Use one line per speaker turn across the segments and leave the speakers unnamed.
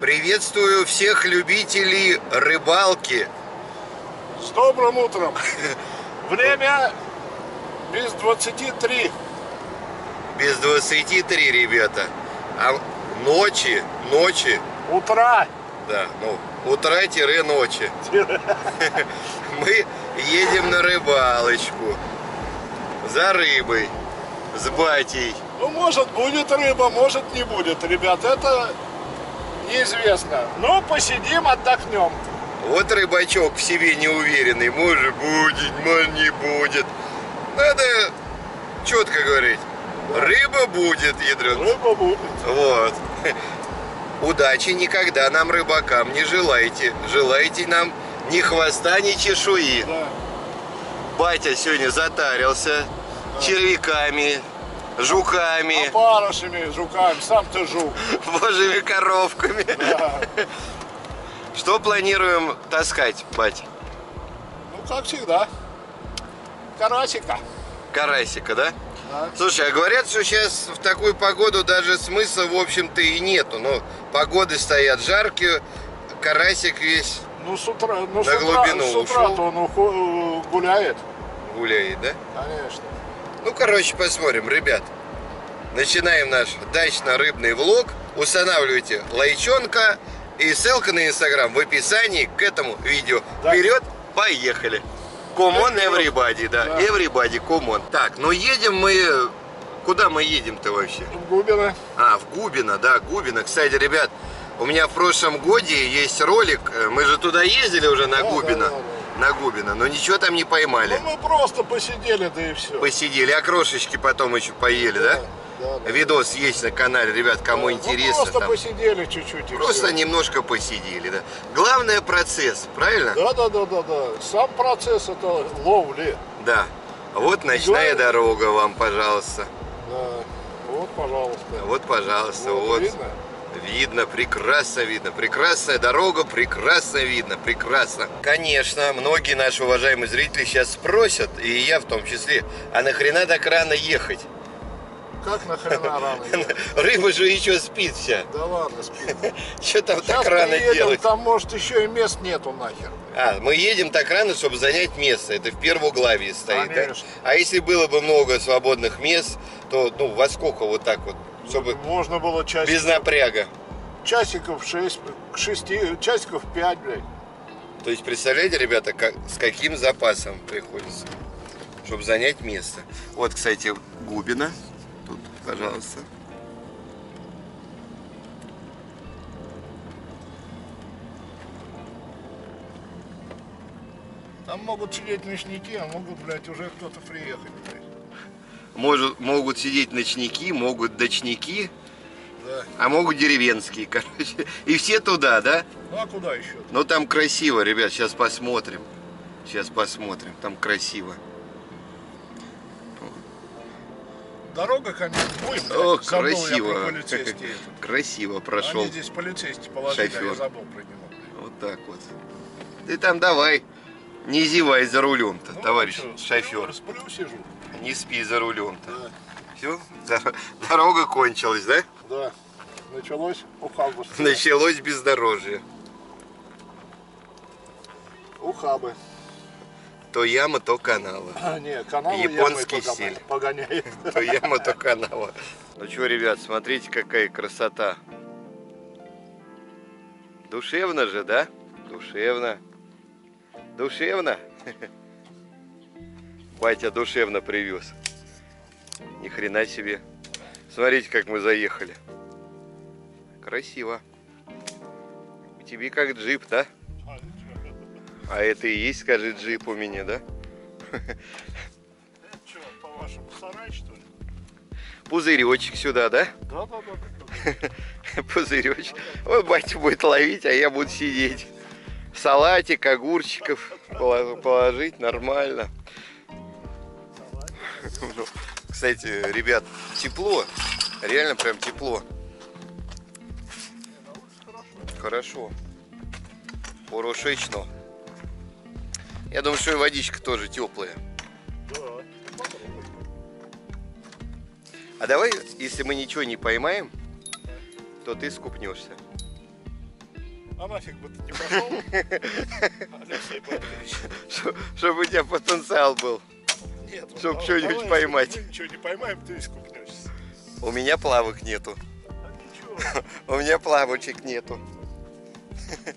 Приветствую всех любителей рыбалки.
С добрым утром. Время без 23.
Без 23, ребята. А ночи, ночи,
Утра.
да, ну, утра-ночи. Мы едем на рыбалочку. За рыбой. С батей.
Ну, может, будет рыба, может, не будет. Ребят, это неизвестно. Но посидим, отдохнем.
Вот рыбачок в себе не уверенный. Может будет, может не будет. Надо четко говорить. Рыба будет, ядрен.
Рыба будет.
Вот. Удачи никогда нам, рыбакам, не желайте. Желайте нам ни хвоста, ни чешуи.
Да.
Батя сегодня затарился червяками, жуками,
Опарышами, жуками. Сам ты жук.
божьими коровками.
Да.
Что планируем таскать, бать?
Ну, как всегда. Карасика.
Карасика, да?
Да.
Слушай, а говорят, что сейчас в такую погоду даже смысла, в общем-то, и нету. Но погоды стоят жаркие, карасик весь
Ну, с утра, ну, с
На
утра,
глубину
с утра
ушел.
он гуляет.
гуляет, да?
Конечно.
Ну, короче, посмотрим, ребят. Начинаем наш дачно-рыбный влог. Устанавливайте лайчонка и ссылка на инстаграм в описании к этому видео.
Да.
Вперед, поехали. Come on,
Вперед.
everybody, да.
Да.
Everybody, come on. Так, ну едем мы... Куда мы едем-то вообще?
В Губина.
А, в Губино, да, Губино. Кстати, ребят, у меня в прошлом годе есть ролик. э, Мы же туда ездили уже на
Да,
Губино.
да, да,
На Губино, но ничего там не поймали.
Ну, мы просто посидели, да и все.
Посидели, а крошечки потом еще поели, да?
Да, да.
Видос есть на канале, ребят, кому
Ну,
интересно.
просто
там.
посидели чуть-чуть.
Просто
всё.
немножко посидели, да. Главное процесс, правильно?
Да, да, да, да, да. Сам процесс это ловли.
Да. Вот ночная
Главное-
дорога вам, пожалуйста.
Да. Вот, пожалуйста.
Вот, пожалуйста,
Вот,
вот.
видно?
Видно, прекрасно видно. Прекрасная дорога, прекрасно видно, прекрасно. Конечно, многие наши уважаемые зрители сейчас спросят, и я в том числе, а нахрена так рано ехать?
Как нахрена рано? ехать?
Рыба же еще спит вся.
Да ладно, спи.
Что там
Сейчас
так рано
приедем,
делать?
там может еще и мест нету нахер.
А, мы едем так рано, чтобы занять место. Это в первоглавии стоит, да?
Конечно.
А если было бы много свободных мест, то ну во сколько вот так вот, чтобы
Можно было часик,
без напряга.
часиков 6, к 6, часиков 5, блядь.
То есть представляете, ребята, как, с каким запасом приходится, чтобы занять место. Вот, кстати, Губина. Тут, пожалуйста.
Там могут сидеть ночники, а могут, блядь, уже кто-то приехать, блядь.
Может, могут сидеть ночники, могут дочники,
Да.
а могут деревенские, короче. И все туда, да?
Ну а куда еще?
Ну там красиво, ребят, сейчас посмотрим. Сейчас посмотрим, там красиво.
Дорога, конечно, блядь.
О,
Забыл
красиво. Красиво прошел.
Они здесь полицейские положили, а
шофер.
я забыл про него.
Вот так вот. Ты там давай, не зевай за рулем-то,
Ну,
товарищ
чё,
шофер.
Сплю, сижу.
Не спи за рулем-то.
Да.
Все, дорога кончилась, да?
Да. Началось ухабы.
Началось бездорожье.
Ухабы.
То яма, то канава.
А, не, каналы
Японский
ямы
стиль.
Погоняет.
То яма, то канава. Ну что, ребят, смотрите, какая красота. Душевно же, да? Душевно. Душевно. Батя душевно привез. Ни хрена себе. Смотрите, как мы заехали. Красиво. Тебе как джип, да? А это и есть, скажи, джип у меня, да?
Что, по-вашему, сарай, что ли?
Пузыречек сюда, да?
Да, да, да. да.
Пузыречек. Вот батя будет ловить, а я буду сидеть. Салатик, огурчиков поло- положить нормально. Кстати, ребят, тепло. Реально прям тепло. Хорошо. Хорошечно. Я думаю, что и водичка тоже теплая. А давай, если мы ничего не поймаем, то ты скупнешься.
А нафиг бы ты не пошел, Алексей Борисович.
Чтобы у тебя потенциал был.
Нет, вот
Чтоб
давай-
что-нибудь поймать.
мы ничего не поймаем, ты искупнешься.
У меня плавок нету.
А.
У меня плавочек нету.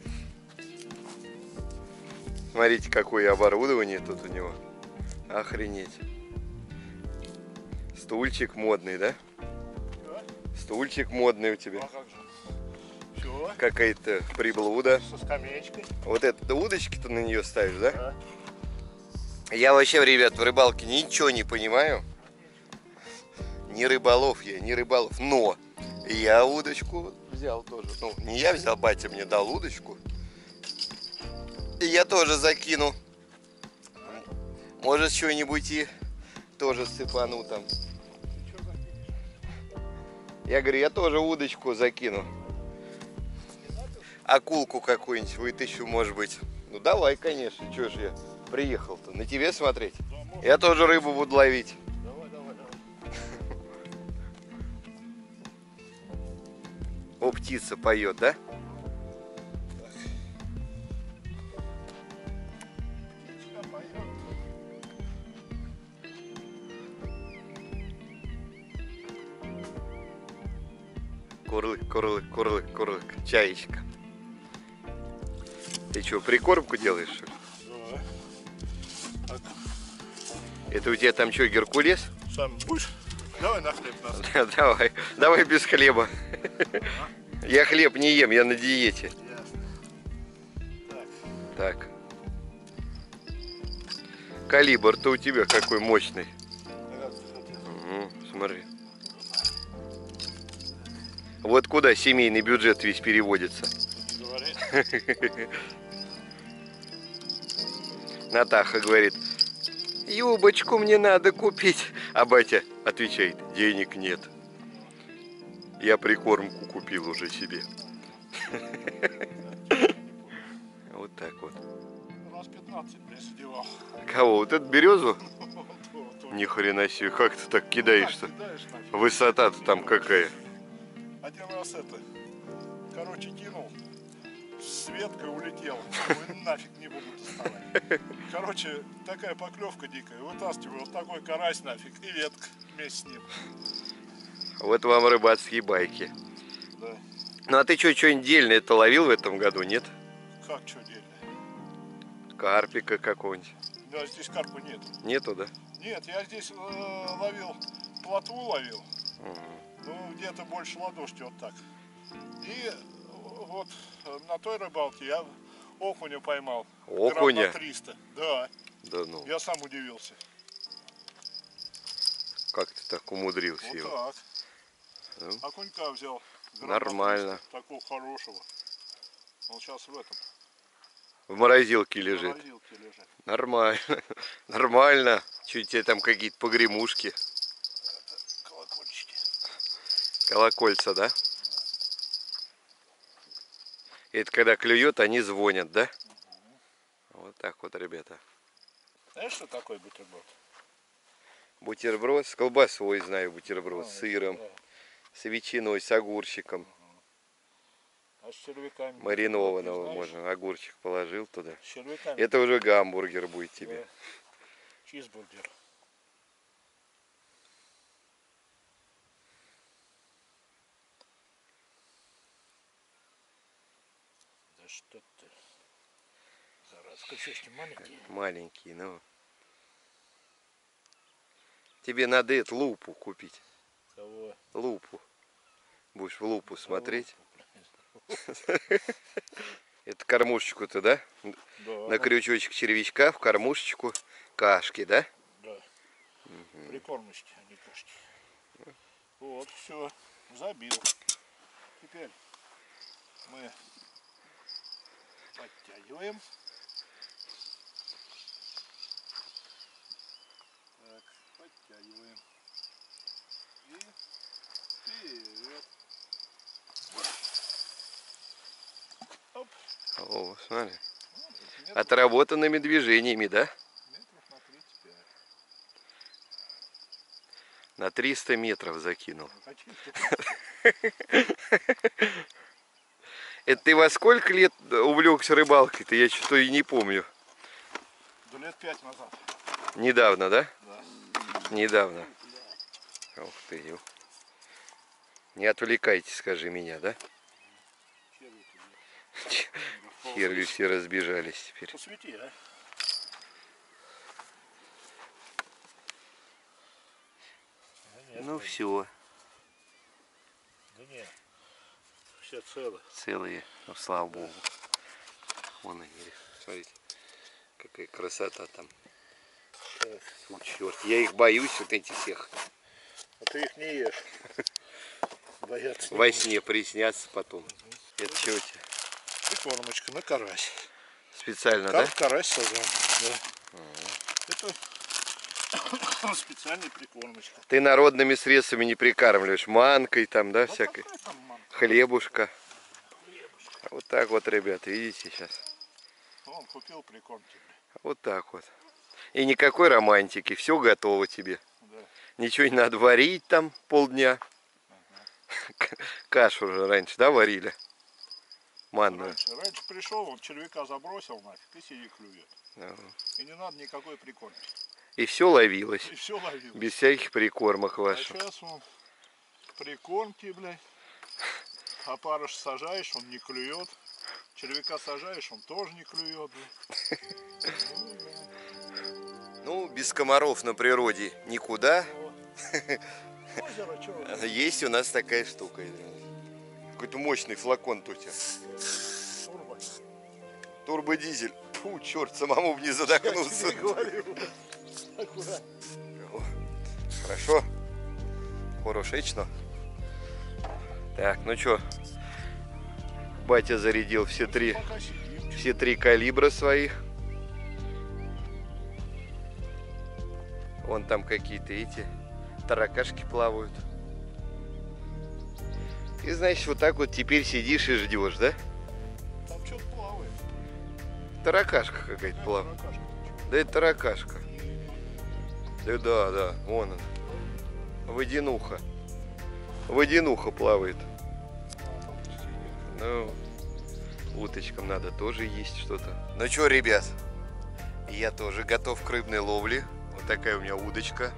Смотрите, какое оборудование тут у него. Охренеть. Стульчик модный? Да? Стульчик модный у тебя.
А как же?
Какая-то приблуда.
Со скамеечкой.
Вот это удочки ты на нее ставишь, да?
Да.
Я вообще, ребят, в рыбалке ничего не понимаю. Не рыболов я, не рыболов. Но я удочку взял тоже. Ну, не я взял, батя мне дал удочку. И я тоже закину. Может, что-нибудь и тоже сыпану там. Я говорю, я тоже удочку закину. Акулку какую-нибудь вытащу, может быть. Ну давай, конечно, что ж я приехал-то? На тебе смотреть?
Да.
Я тоже рыбу буду ловить. О, птица поет, да? Курлык, курлык, курлык, курлык. Чаечка. Ты что, прикормку делаешь? что ли?
Да. Так,
Это у тебя там что, Геркулес?
сам будешь? Давай на хлеб нас.
Давай, давай без хлеба. Я хлеб не ем, я на диете.
Ясно. Так,
Так. Калибр-то у тебя какой мощный.
а?
Мгм, смотри. Вот куда семейный бюджет весь переводится. Натаха говорит, юбочку мне надо купить. А батя отвечает, денег нет. Я прикормку купил уже себе. Вот так вот.
Раз 15 блядь, одевал.
Кого? Вот эту березу? Ни хрена себе, как ты так кидаешь-то? Высота-то там какая?
Один раз это, короче, кинул, с веткой улетел. Думаю, нафиг не буду доставать. Короче, такая поклевка дикая. Вытаскиваю вот такой карась нафиг и ветка вместе с ним.
Вот вам рыбацкие байки.
Да.
Ну а ты что, что-нибудь дельное-то ловил в этом году, нет?
Как что дельное?
Карпика какого-нибудь?
Да, здесь карпа нет.
Нету, да?
Нет, я здесь э, ловил, плотву ловил.
Мгм.
Ну, где-то больше ладошки, вот так. И вот на той рыбалке я окуня поймал. Грамм
Окуня?
на 300. Да,
Да ну,
я сам удивился.
как ты так умудрился
Вот
его?
так.
Ну.
Окунька взял. грамм
Нормально.
300, Такого хорошего. Он сейчас в этом.
В морозилке
в
лежит.
морозилке лежит.
Нормально. Нормально. Чуть тебе там какие-то погремушки.
Колокольчики.
Колокольца, да? Это когда клюет, они звонят, да? Вот так вот, ребята.
Знаешь, что такое бутерброд?
Бутерброд с колбасой, знаю, бутерброд с
А,
сыром,
да.
с ветчиной, с огурчиком.
А с червяками?
Маринованного можно. Огурчик положил туда.
С червяками.
Это уже гамбургер будет тебе.
Да. Чизбургер. Да что ты. Заразка, что ж ты маленький?
Маленький, ну. Тебе надо это лупу купить.
Кого?
Лупу. Будешь в лупу смотреть. Это кормушечку-то, да?
Да,
На крючочек червячка, в кормушечку кашки, да?
да. Прикормочки, а не кошки. Вот, все, забил. Теперь мы подтягиваем. Так, подтягиваем. И вперед. Оп.
О, смотри. Отработанными движениями, да?
метров на 35.
На 300 метров закинул. Это ты во сколько лет увлекся рыбалкой-то? Я что-то и не помню.
Да лет пять назад.
Недавно, да?
Да.
Недавно. Ух ты. Не отвлекайте, скажи меня, да? Черви все разбежались теперь.
Посвети, а?
Ну все,
Да нет. Все целы.
целые. Ну слава богу. Вон они, смотрите, какая красота там. Фу, черт, я их боюсь, вот этих всех.
А ты их не ешь. Бояться
Во сне приснятся потом. Это что у тебя?
Прикормочка на карась.
Специально, да?
Как карась сажаем. Да. Это специальная прикормочка.
Ты народными средствами не прикармливаешь. Манкой там, да,
Ну,
всякой.
там?
Хлебушка. А Вот так вот, ребята, видите сейчас.
Он купил прикормки. бля.
Вот так вот. И никакой романтики, все готово тебе.
Да.
Ничего не надо варить там полдня. К- Кашу уже раньше, да, варили? Манную.
Раньше, раньше пришел, он червяка забросил нафиг и сиди клюет.
Ну.
И не надо никакой прикормки.
И все ловилось.
И все ловил.
Без всяких прикормок
А
ваших.
сейчас он прикормки, блядь. Опарыш сажаешь, он не клюет. Червяка сажаешь, он тоже не клюет.
Ну, без комаров на природе никуда. Есть у нас такая штука. Какой-то мощный флакон тут. у тебя.
Турбо.
Турбодизель. Фу, черт, самому бы не
Я
задохнулся.
тебе говорю. Аккуратно.
О, Хорошо. Хорошечно. Так, ну что, батя зарядил все три, все три калибра своих. Вон там какие-то эти таракашки плавают. И значит, вот так вот теперь сидишь и ждешь, да?
Там что-то плавает.
Таракашка какая-то плавает. Да это таракашка. Да, да, да, вон он. Водянуха. Водянуха плавает. Ну, уточкам надо тоже есть что-то. Ну что, ребят, я тоже готов к рыбной ловле. Вот такая у меня удочка.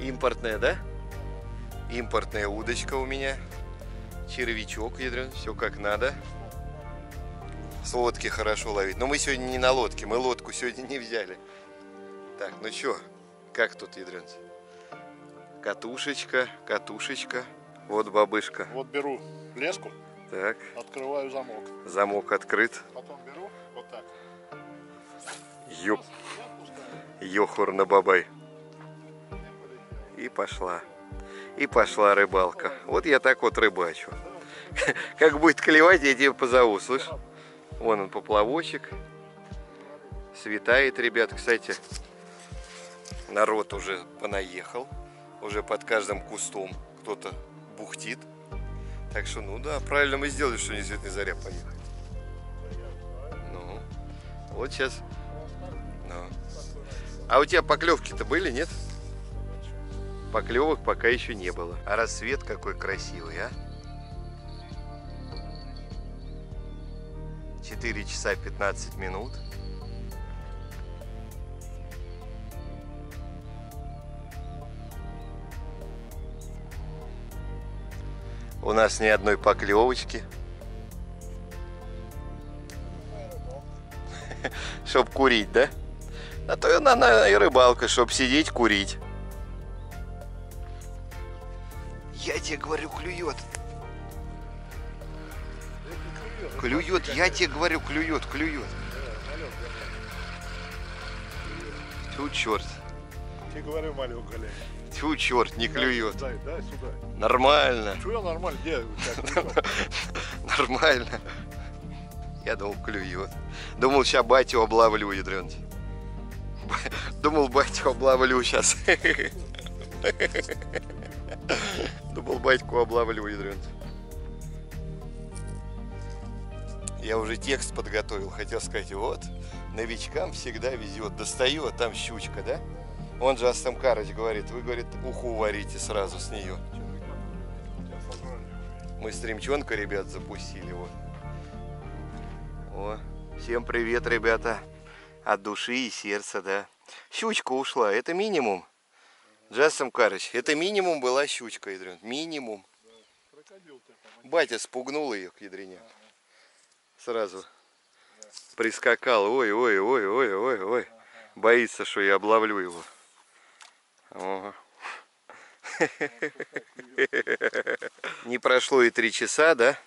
Импортная, да? Импортная удочка у меня. Червячок ядрен, все как надо. С лодки хорошо ловить. Но мы сегодня не на лодке, мы лодку сегодня не взяли. Так, ну что, как тут, ядренцы? Катушечка, катушечка. Вот бабышка.
Вот беру леску,
Так,
открываю замок.
замок открыт.
Потом беру вот так.
Ёп, ёхур на бабай. И пошла. И пошла рыбалка. Вот я так вот рыбачу. Как будет клевать, я тебе позову, слышь? Вон он поплавочек. Светает, ребят. Кстати, народ уже понаехал. Уже под каждым кустом кто-то бухтит. Так что, ну да, правильно мы сделали, что не светной заря поехали. Ну, вот сейчас. Ну. А у тебя поклевки-то были, нет? Поклевок пока еще не было. А рассвет какой красивый, а? 4 часа 15 минут. У нас ни одной поклевочки. Чтоб курить, да? А то и она и рыбалка, чтоб сидеть курить. Я тебе говорю, клюет. Клюет, я тебе говорю, клюет, клюет. Тьфу, черт.
Тебе говорю, малек.
Тьфу, черт, не клюет.
Дай, дай сюда.
Нормально,
Что я нормально? Где? у тебя клюет?
нормально. Я думал, клюет. Думал, сейчас батю облавлю, ядрёнь. Думал, батю облавлю сейчас. Думал, батьку облавлю, ядрёнь. Я уже текст подготовил, хотел сказать, вот, новичкам всегда везет. Достаю, а там щучка, да? Он же Астам говорит, вы, говорит, уху варите сразу с нее. Мы стримчонка, ребят, запустили. Вот. О, всем привет, ребята. От души и сердца, да. Щучка ушла, это минимум. Джасом Карыч, это минимум была щучка, ядрен. Минимум. Батя спугнул ее к ядрине. Сразу. Прискакал. Ой, ой, ой, ой, ой, ой. Боится, что я обловлю его. Не прошло и три часа, да?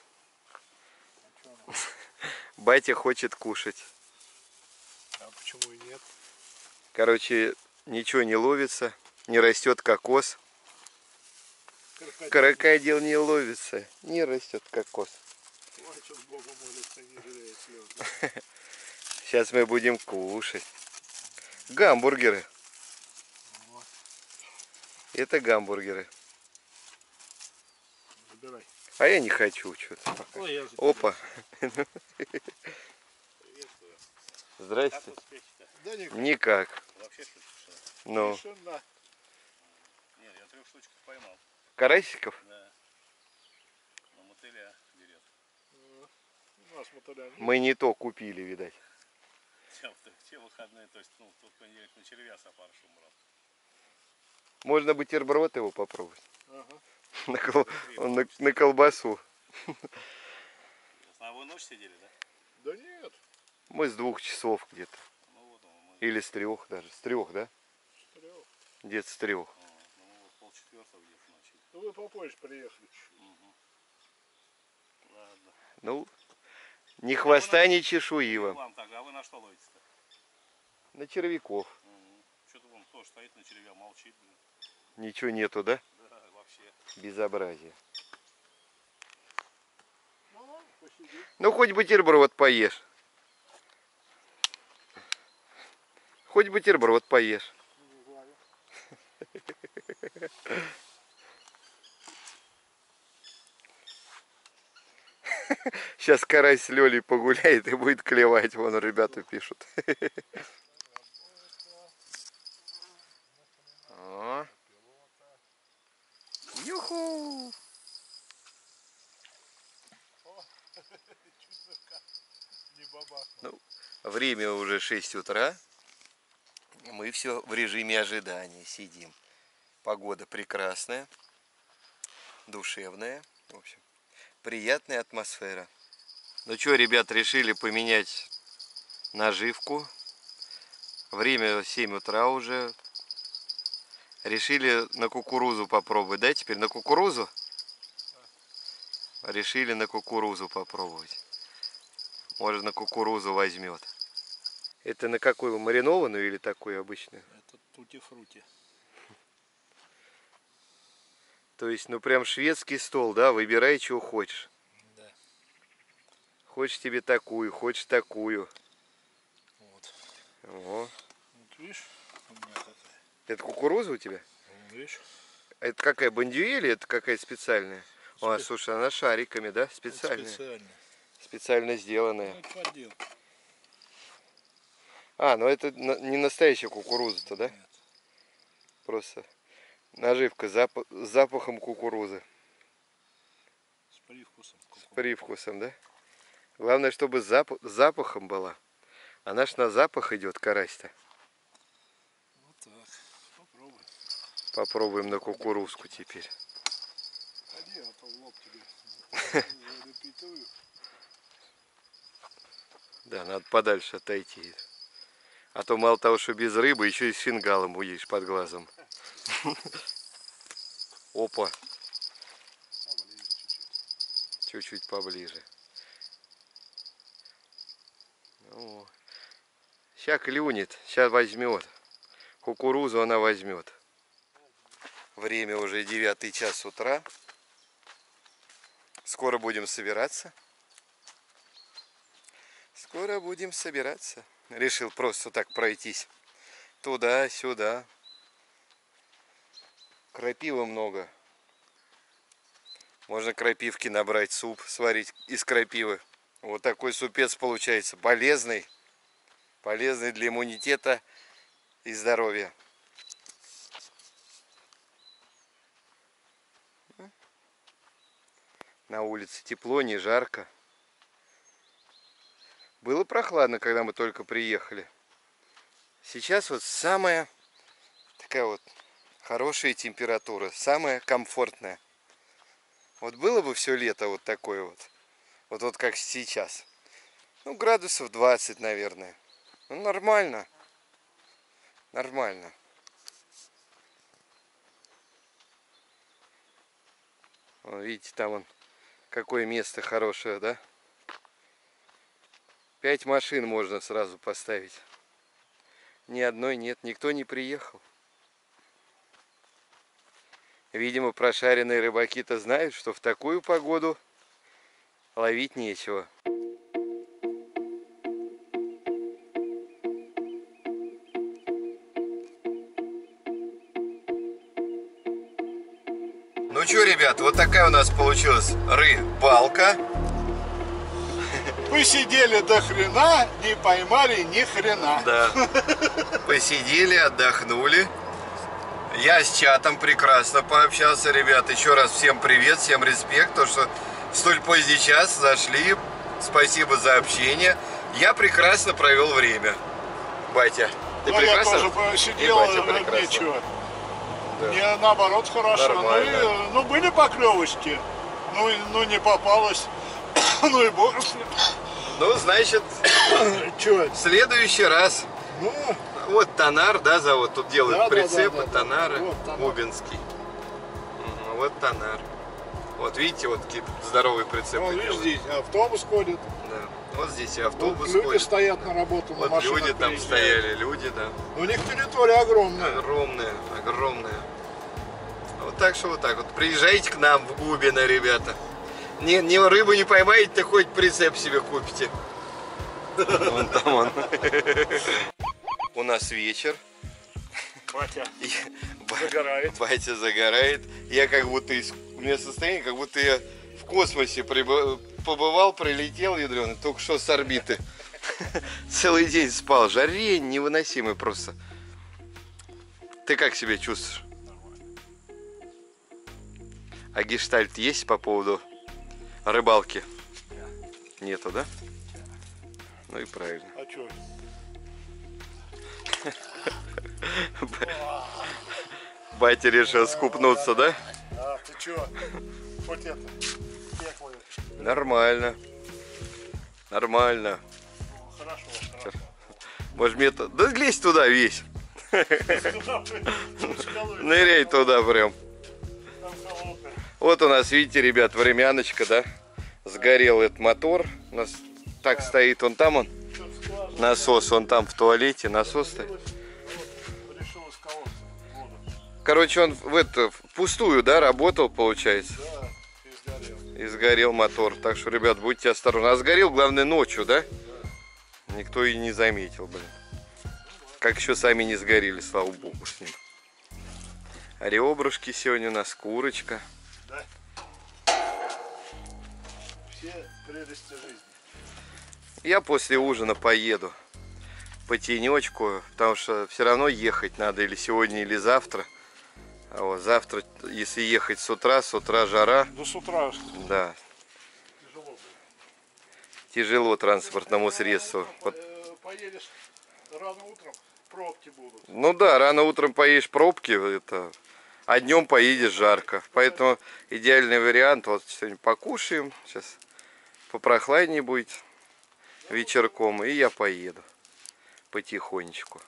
Батя хочет кушать.
А почему и нет?
Короче, ничего не ловится, не растет кокос.
Крокодил.
Крокодил не ловится, не растет кокос.
Плачет Богу молится, не жалеет.
Сейчас мы будем кушать. Гамбургеры. Это гамбургеры.
Забирай.
А я не хочу что-то.
Ой,
Опа. Здрасте.
Да не
Никак.
Вообще?
Ну.
Нет, я трех штучек поймал.
карасиков?
Да. На мотыля берет.
У нас мотыля нет.
Мы не то купили, видать.
Те, те выходные, то есть, ну, в тот понедельник на червя с опарышем брал.
Можно бутерброд его попробовать.
Ага.
На, кол- на- на колбасу.
Основную ночь сидели, да?
Да нет.
Мы с двух часов где-то.
Ну вот, мы,
Или с трех даже. С трех, да?
Стрел.
Где-то с трех.
а, ну, вот полчетвертого где-то ночи.
Ну вы попозже приехали.
Ладно.
Ну, ни хвоста, ни чешуи вам.
Вам тогда, а вы на что ловите-то?
На червяков.
Что-то вон тоже стоит на червя, молчит, блин.
Ничего нету, да?
Да, вообще.
Безобразие.
Ну.
Ну, хоть бутерброд поешь. Хоть бутерброд поешь. Сейчас карась с Лёлей погуляет и будет клевать. Вон ребята пишут. О.
Бабахнул.
Ну, время уже 6 утра. Мы все в режиме ожидания сидим. Погода прекрасная, душевная. В общем, приятная атмосфера. Ну что, ребят, решили поменять наживку. Время 7 утра уже. Решили на кукурузу попробовать. Да, теперь на кукурузу? Решили на кукурузу попробовать. Может на кукурузу возьмет. Это на какую? Маринованную или такую обычную?
Это тути-фрути.
То есть, ну прям шведский стол, да? Выбирай, чего хочешь.
Да.
Хочешь тебе такую, хочешь такую.
Вот.
О.
Вот видишь, у меня такая.
Это кукуруза у тебя?
Вон, Видишь?
Это какая, бандюэ или это какая специальная?
Спе-
слушай, она шариками, да?
Это
Специальная.
Специально.
Специально
Ну,
сделанная.
это подделка.
А, ну это не настоящая кукуруза-то, да?
Нет.
Просто наживка с запахом кукурузы.
С привкусом.
С привкусом, да? Главное, чтобы зап- запахом была. Она ж на запах идет, карась-то.
Вот так. Попробуй.
Попробуем на кукурузку теперь.
Ходи, а то в лоб тебе.
Да, надо подальше отойти. А то мало того, что без рыбы, еще и с фингалом будешь под глазом. Опа,
чуть-чуть.
поближе. Ну, сейчас клюнет, сейчас возьмет. Кукурузу она возьмет. Время уже девятый час утра. Скоро будем собираться. Скоро будем собираться. Решил просто так пройтись. Туда-сюда. Крапивы много. Можно крапивки набрать, суп сварить из крапивы. Вот такой супец получается. Полезный. Полезный для иммунитета и здоровья. На улице тепло, не жарко. Было прохладно, когда мы только приехали. Сейчас вот самая такая вот хорошая температура, самая комфортная. Вот было бы все лето вот такое вот, вот, вот как сейчас. Ну, градусов 20, наверное. Ну, нормально. Нормально. Вон, видите, там он какое место хорошее, да? Пять машин можно сразу поставить. Ни одной нет, никто не приехал. Видимо, прошаренные рыбаки-то знают, что в такую погоду ловить нечего. Ребят, вот такая у нас получилась рыбалка.
Посидели до хрена, не поймали ни хрена.
Да. Посидели, отдохнули. Я с чатом прекрасно пообщался, ребят. Еще раз всем привет, всем респект, то что в столь поздний час зашли. Спасибо за общение. Я прекрасно провел время. Батя, ты
Ну, я
прекрасно?
тоже посидел,
И батя
э,
прекрасно.
нечего.
Да.
Мне наоборот хорошо. Ну,
Нормально.
и, э, ну, были поклевочки. Ну, и- ну не попалось. ну и бог с ним.
Ну, значит,
Чё?
в следующий раз.
Ну,
Вот Тонар, да, зовут. Тут делают
Да, да,
прицепы,
да, да, да.
Тонары.
Вот Тонар.
Мгм, Вот Тонар. Вот видите, вот какие здоровые прицепы
вон, видишь,
делают.
здесь автобус ходит.
Да. Вот здесь и
Вот
автобус
люди
ходит.
стоят на работу, на
Вот
машинах
люди там
приезжают.
стояли, люди, да.
У них территория огромная.
Огромные, огромные. Вот так что вот так вот. Приезжайте к нам в Губино, ребята. Не, не рыбу не поймаете, то хоть прицеп себе купите. Вон там он. У нас вечер.
Батя загорает.
Батя загорает. Я как будто из... У меня состояние, как будто я в космосе побывал, прилетел ядреный, только что с орбиты. Целый день спал. Жарень невыносимый просто. Ты как себя чувствуешь? А гештальт есть по поводу рыбалки? Нету, да? Ну и правильно.
А чё?
Батя решил скупнуться, да?
А, ты чё? Хоть это.
Нормально. Нормально.
Хорошо, хорошо.
Может мне... Да лезь туда весь. Ныряй туда прям. Вот у нас, видите, ребят, времяночка, да? Сгорел этот мотор. У нас так стоит, он там, он. Насос, он там в туалете, насос стоит. Короче, он в это, впустую, да, работал, получается.
Да, и сгорел.
Мотор. Так что, ребят, будьте осторожны. А сгорел, главное, ночью, да? Никто и не заметил, блин. Как еще сами не сгорели, слава богу, с ним. Ребрышки сегодня у нас, курочка.
Все прелести жизни.
Я после ужина поеду по тенечку, потому что все равно ехать надо или сегодня, или завтра. А вот завтра, если ехать с утра, с утра жара,
До с утра
да,
тяжело
тяжело транспортному средству.
Э, Поедешь рано утром, пробки будут.
ну да, рано утром поедешь пробки, это, а днем поедешь жарко. Поэтому идеальный вариант, вот сегодня покушаем, сейчас попрохладнее будет вечерком, и я поеду потихонечку.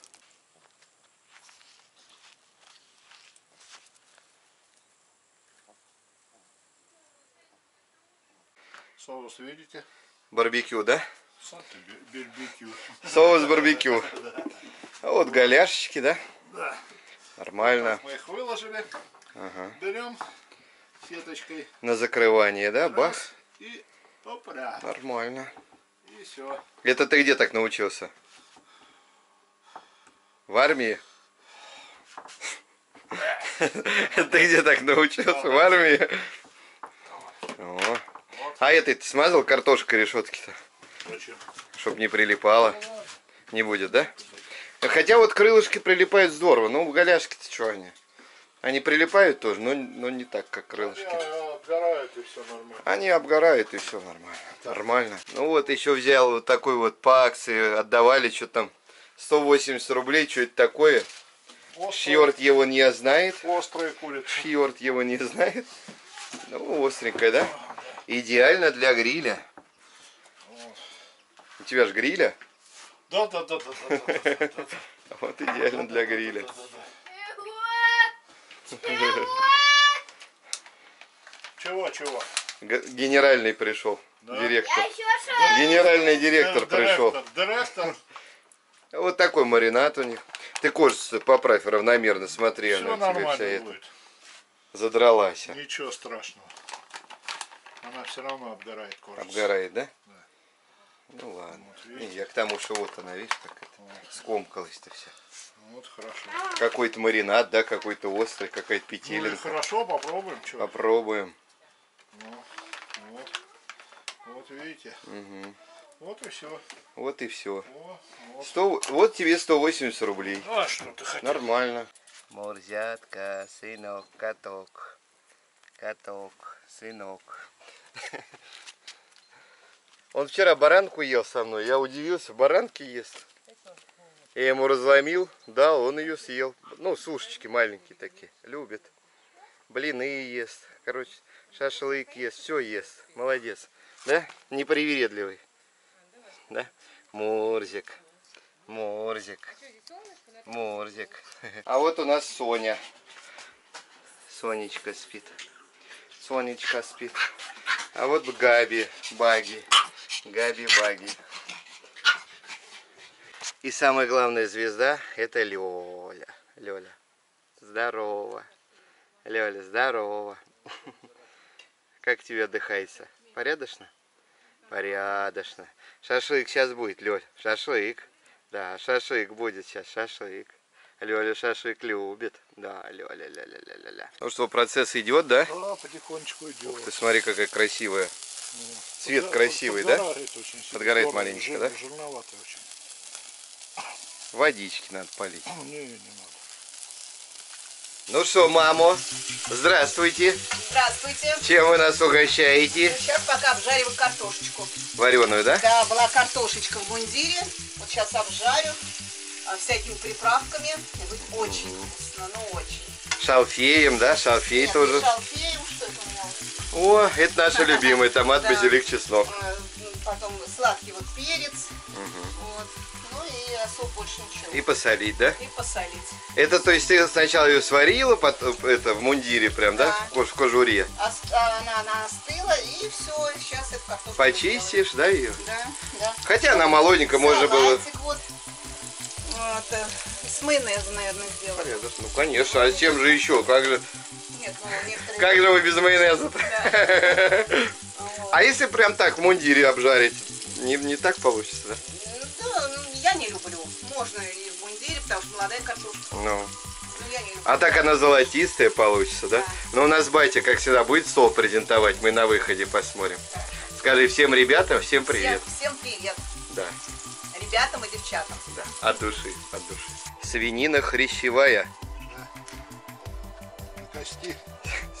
Соус видите?
Барбекю, да?
Барбекю.
Соус барбекю. А вот голяшечки, да?
Да.
Нормально.
Мы их выложили.
Ага.
Берем сеточкой.
На закрывание, да? Бах.
Раз, Опля.
Нормально.
И все.
Это ты где так научился? В армии? Ты где так научился? В армии? А этой ты смазал картошкой решетки-то?
Зачем?
Чтоб не прилипало. Не будет, да? Хотя вот крылышки прилипают здорово. Ну, голяшки-то что они? Они прилипают тоже, но, но не так, как крылышки.
Обгорают и все нормально.
Они обгорают и все нормально. Нормально. Ну вот еще взял вот такой вот по акции отдавали, что там 180 рублей, что это такое.
Острые,
Шьорт его не знает.
острые курицы.
Фьорд его не знает. Ну, остренькая, да? Идеально для гриля. У тебя же гриля?
Да, да, да, да, да, да, да, да.
Вот идеально для гриля.
Чего, чего?
Г- Генеральный пришел.
Да.
Директор. Генеральный директор
Э,
пришел.
Директор, директор.
Вот такой маринад у них. Ты кожу поправь равномерно, смотри,
Все
она тебе вся
будет.
задралась.
Ничего страшного. Она все равно обгорает кожу.
Обгорает, да?
Да.
Ну ладно.
Вот видите?
Я к тому, что вот она, видишь, как это скомкалась-то вся.
Вот хорошо.
Какой-то маринад, да, какой-то острый, какая-то
Ну
петелинка.
хорошо, попробуем. Что?
Попробуем.
Ну, вот. Вот видите.
Мгм.
Вот и все.
Вот и все.
О, вот.
100, вот тебе 180 рублей.
А что ты хотел?
Нормально. Морзятка, сынок, каток. Каток, сынок. Он вчера баранку ел со мной. Я удивился, баранки ест. Я ему разломил, да, он ее съел. Ну, сушечки маленькие такие, любит. Блины ест. Короче, шашлык ест, все ест. Молодец. Да? Непривередливый. Да? Морзик. Морзик. Морзик. А вот у нас Соня. Сонечка спит. Сонечка спит. А вот Габи, Баги. Габи, Баги. И самая главная звезда это Лёля. Лёля. Здорово. Лёля, здорово. Как тебе отдыхается? Порядочно? Порядочно. Шашлык сейчас будет, Лёль. Шашлык. Да, шашлык будет сейчас, шашлык. Лёля шашлык любит. Да, Лёля, ля, ля, ля, ля, ля. Ну что, процесс идет, да?
Да, потихонечку идет.
Ты смотри, какая красивая. Цвет
Подго-
красивый, да?
подгорает очень сильно.
Подгорает маленечко,
жир-
да?
Жирноватый очень.
Водички надо полить.
Ну, Не, не надо.
Ну что, мамо, здравствуйте.
Здравствуйте.
Чем вы нас угощаете?
Сейчас пока обжариваю картошечку.
Вареную, да?
Да, была картошечка в мундире. Вот сейчас обжарю а, всякими приправками. И будет очень вкусно, ну очень.
Шалфеем, да? Шалфей
Нет,
тоже.
не шалфеем, что это у меня?
О, это наши любимые томат,
Да.
базилик, чеснок.
Э, Потом сладкий вот перец. Вот. И больше ничего.
И посолить, да?
И посолить.
Это, то есть, ты сначала ее сварила, потом, это, в мундире прям, да?
Да.
В кож- В кожуре.
Ос- а, Она, она остыла, и все, сейчас эту картошку
Почистишь, да, ее?
Да, да.
Хотя она молоденькая, можно было...
Вот. Вот, э, с майонезом, наверное, сделать.
Порядок. Ну, конечно, а чем же еще? Как же,
Нет, ну, некоторые...
как же мы без майонеза
Вот.
А если прям так в мундире обжарить? Не, не так получится, да?
Ну, да, ну, я не люблю. Можно и в мундире, потому что молодая картошка.
Ну.
Люблю.
А так она золотистая получится, да?
Да.
Но у нас батя, как всегда, будет стол презентовать, мы на выходе посмотрим. Скажи всем ребятам, всем привет.
Всем, всем привет.
Да,
Ребятам и девчатам.
да, от души, от души. Свинина хрящевая.
На кости.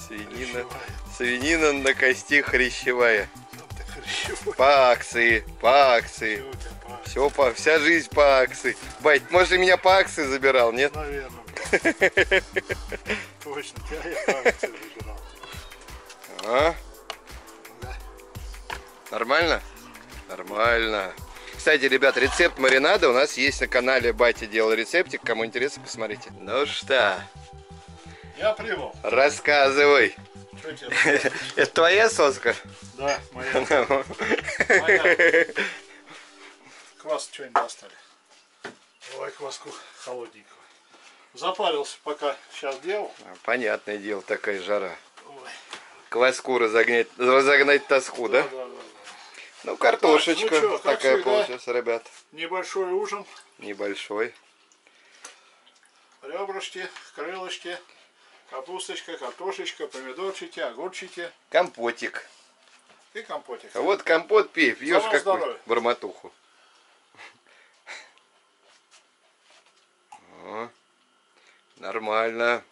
Свинина,
Хрящевая.
свинина на кости хрящевая. По акции, по акции. Все, по, вся жизнь по акции. Бать, может, и меня по акции забирал, нет?
Наверное. Точно, тебя я по акции забирал.
А?
Да.
Нормально? Нормально. Кстати, ребят, рецепт маринада у нас есть на канале Батя делал рецептик. Кому интересно, посмотрите. Ну что,
Я привел.
рассказывай. Это твоя соска?
Да, моя. Моя. Квас что-нибудь достали. Давай кваску холодненького. Запарился, пока сейчас делал.
Понятное дело, такая жара.
Ой.
Кваску разогнать, разогнать тоску, да?
Да, да, да.
Ну, картошечка
Так, ну как
такая
всегда.
получилась, ребят.
Небольшой ужин.
Небольшой.
Ребрышки, крылышки, капусточка, картошечка, помидорчики, огурчики
Компотик.
и компотик.
А вот компот пей, пьешь как
здоровье.
О, нормально.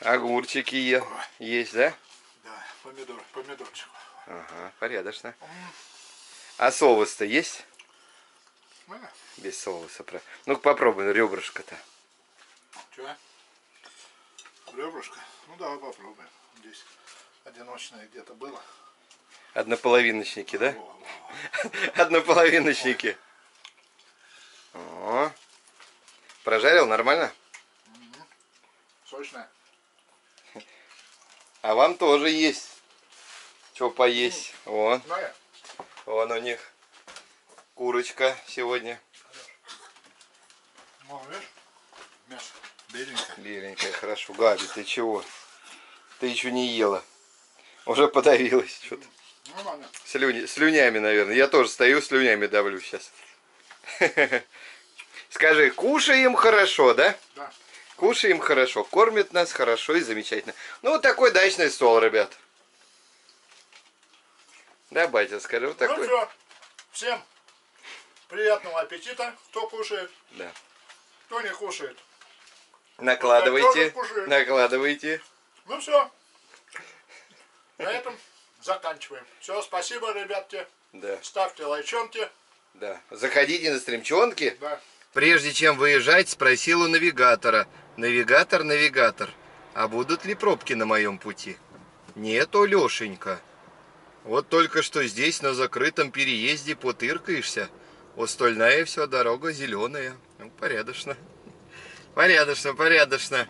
Огурчики. Есть, да?
Да, помидор, помидорчик.
Ага, порядочно. А соус-то есть?
А,
Без соуса. про- Ну попробуй ребрышко-то.
Че? Ребрышко? Ну давай попробуем. Здесь одиночное где-то было.
Однополовиночники, да?
Во, во.
Однополовиночники. О. Прожарил нормально?
Сочное.
А вам тоже есть. Что поесть? Вон,
Ну,
вон у них курочка сегодня.
Ну, видишь? Мясо. Беленькое.
Беленькая, хорошо. Габи, ты чего? Ты еще не ела. Уже подавилась что-то. Слюни, слюнями, наверное. Я тоже стою, слюнями давлю сейчас. Скажи, кушаем хорошо, да?
Да.
Кушаем хорошо, кормят нас хорошо и замечательно. Ну, вот такой дачный стол, ребят. Да, батя, скажи, вот
Ну
такой.
все. Всем приятного аппетита. Кто кушает,
Да.
кто не кушает.
Накладывайте,
тоже кушаем.
накладывайте.
Ну все. На этом заканчиваем. Все, спасибо, ребятки.
Да,
Ставьте лайчонки.
да. Заходите на стримчонки.
Да.
Прежде чем выезжать, спросил у навигатора. Навигатор, навигатор, а будут ли пробки на моем пути? Нет, Лешенька. Вот только что здесь на закрытом переезде потыркаешься. Остальная вся дорога зеленая. Ну, порядочно. Порядочно, порядочно.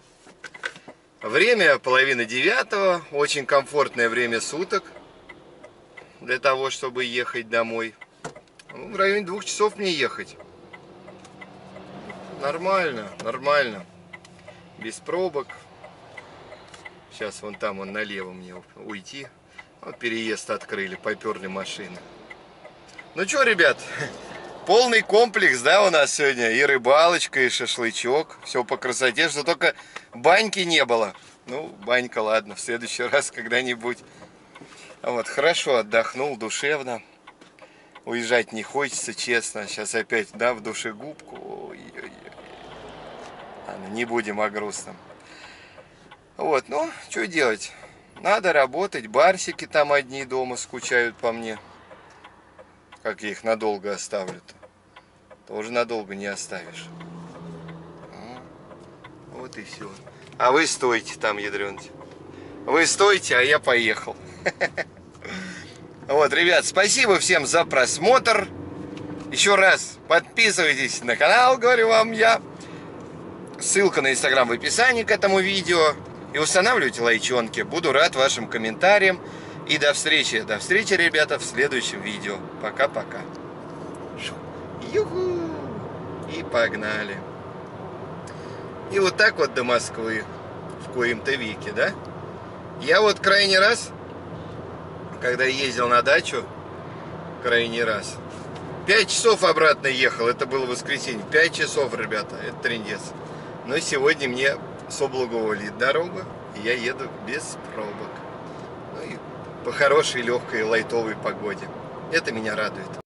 Время половина девятого. Очень комфортное время суток. Для того, чтобы ехать домой. Ну, в районе двух часов мне ехать. Нормально, нормально. Без пробок. Сейчас вон там, вон налево мне уйти. Вот переезд открыли, поперли машины. Ну что, ребят, полный комплекс, да, у нас сегодня. И рыбалочка, и шашлычок. Все по красоте, что только баньки не было. Ну, банька, ладно, в следующий раз когда-нибудь. Вот, хорошо отдохнул, душевно. Уезжать не хочется, честно. Сейчас опять, да, в душегубку. Ой-ой-ой. Ладно, не будем о грустном. Вот, ну, что делать? Надо работать. Барсики там одни дома скучают по мне. Как я их надолго оставлю-то? Тоже надолго не оставишь. Ну, Вот и все. А вы стойте там, ядрёньте. Вы стойте, а я поехал. Вот, ребят, спасибо всем за просмотр. Еще раз подписывайтесь на канал, говорю вам я. Ссылка на инстаграм в описании к этому видео. И устанавливайте лайчонки. Буду рад вашим комментариям. И до встречи. До встречи, ребята, в следующем видео. Пока-пока. Юху. И погнали. И вот так вот до Москвы. В коем-то веке, да? Я вот крайний раз, когда ездил на дачу, крайний раз, Пять часов обратно ехал, это было воскресенье. Пять часов, ребята, это трендец. Но сегодня мне соблаговолит дорога, и я еду без пробок. Ну и по хорошей, легкой, лайтовой погоде. Это меня радует.